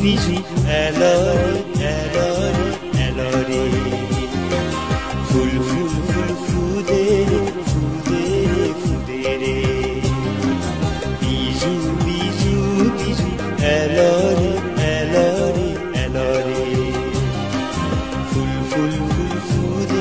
Fiji, Elori, Elori, Elori. Ful, ful, ful, fudere, fudere, fudere. Biju, biju, biju, Elori, Elori, Elori. Ful, ful, ful, fudere.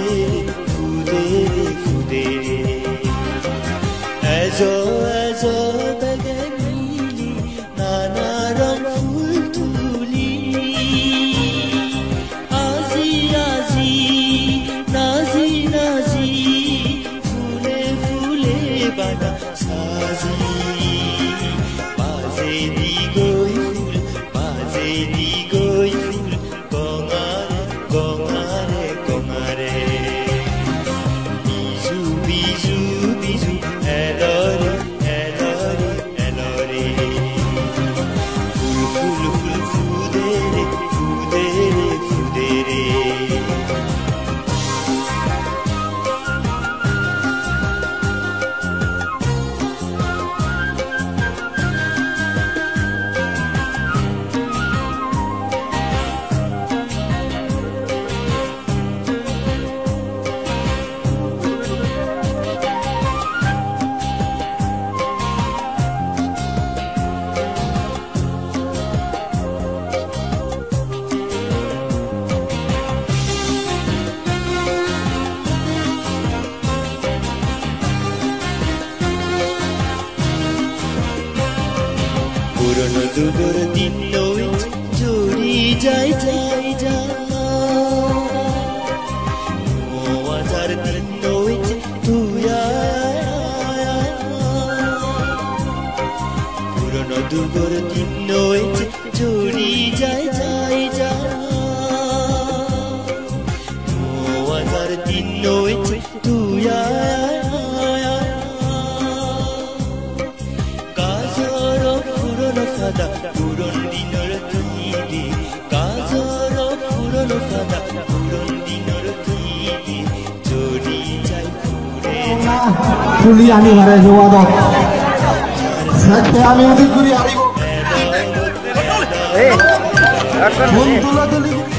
পুরনো দুটোর দিন জড়ি যাই যাই যা হাজার দিন। পুরনো দুটোর দিন জড়ি যাই যাই যা হাজার দিন তুই 불리함이 말해 좋아도. 대한민국 불리함이고. 네. 돈 둘러들리고.